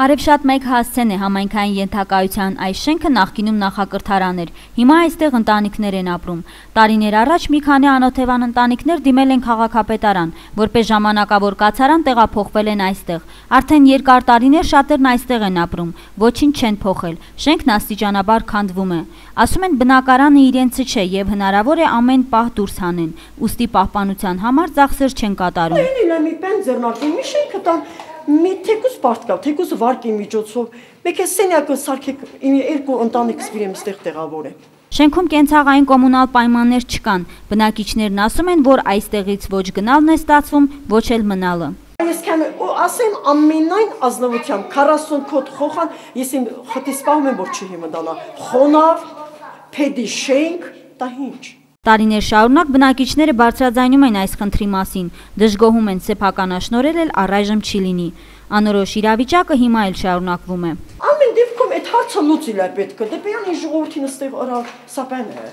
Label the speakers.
Speaker 1: Արևշատ մեկ հասցեն է համայնքային ենթակայության այս շենքը նախկինում նախակրթարան էր։ Հիմա այստեղ ընտանիքներ են ապրում։ Տարիներ առաջ մի քանի անօթևան ընտանիքներ դիմել են քաղաքապետարան, որպես ժամանակավոր կացարան տեղափոխվել են այստեղ։ Արդեն երկար տարիներ շատերն այստեղ են ապրում, ոչինչ չեն փոխել։ Շենքն աստիճանաբար քանդվում է։ Ասում են բնակարանը իրենցը չէ եւ հնարավոր է ամեն պահ դուրս հանեն։ Ոստի պահպանության համար ծախսեր չեն կատարում։
Speaker 2: Էլի լա մի պեն ձեռնարկի մի շենքը տան մի թեկուս բարդ կա, թեկուս վարկի միջոցով, մեկ է սենյակը սարքեք, երկու ընտանիք սպիրեմ ստեղ տեղավորեմ։
Speaker 1: Շենքում կենցաղային կոմունալ պայմաններ չկան։ Բնակիչներն ասում են, որ այստեղից ոչ գնալն է ստացվում, ոչ էլ մնալը։
Speaker 2: Ես կամ ասեմ ամենայն ազնվությամբ 40 կոտ խոխան, ես իմ խտի սպահում եմ որ չի հիմնանա։ Խոնավ, փեդի շենք, դա ինչ։
Speaker 1: Տարիներ շարունակ բնակիչները բարձրաձայնում են այս խնդրի մասին, դժգոհում են սեփականաշնորհել էլ առայժմ չի լինի։ Անորոշ իրավիճակը հիմա էլ շարունակվում է։
Speaker 2: Ամեն դեպքում այդ հարցը լուծիլ է պետք է։ Դե բյան ժողովրդին ստեղ արա սապեն է։